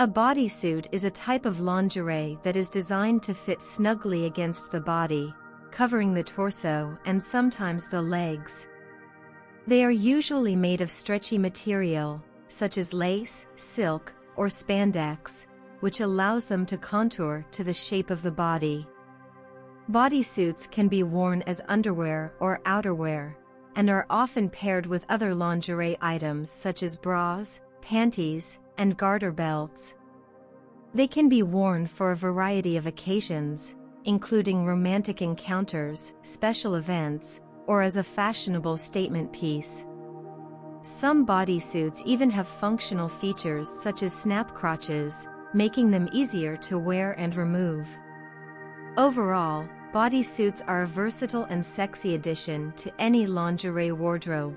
A bodysuit is a type of lingerie that is designed to fit snugly against the body, covering the torso and sometimes the legs. They are usually made of stretchy material, such as lace, silk, or spandex, which allows them to contour to the shape of the body. Bodysuits can be worn as underwear or outerwear, and are often paired with other lingerie items such as bras, panties, and garter belts. They can be worn for a variety of occasions, including romantic encounters, special events, or as a fashionable statement piece. Some bodysuits even have functional features such as snap crotches, making them easier to wear and remove. Overall, bodysuits are a versatile and sexy addition to any lingerie wardrobe.